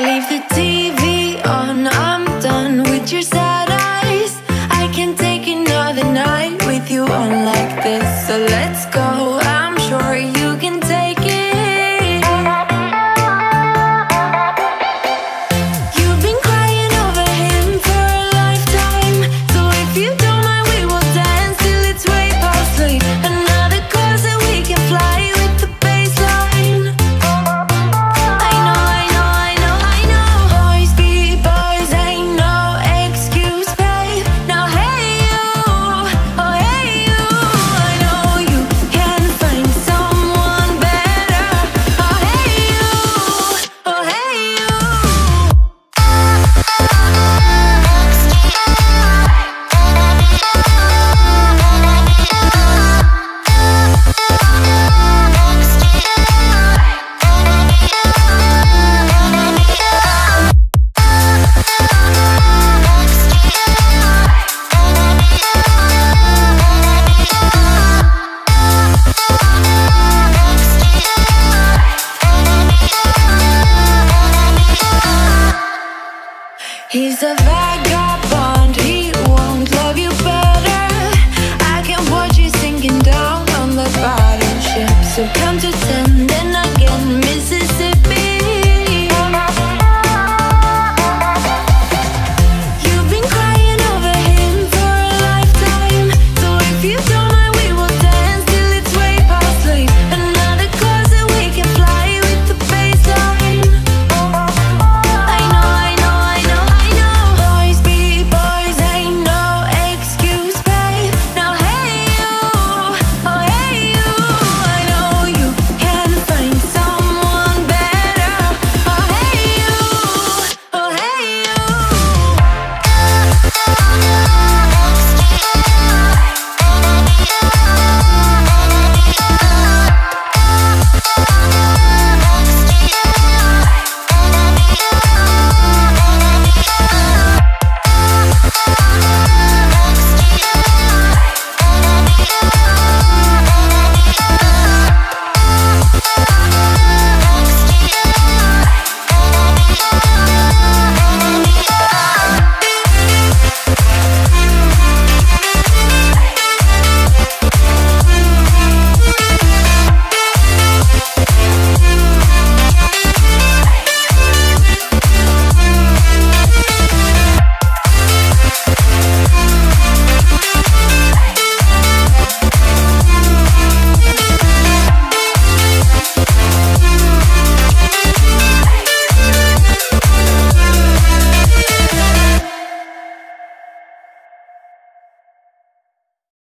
leave the TV on. I'm done with your sad eyes. I can take another night with you on like this. So let's go. He's a vagabond, he won't love you better I can watch you sinking down on the bottom So come to Tendon again, Mississippi.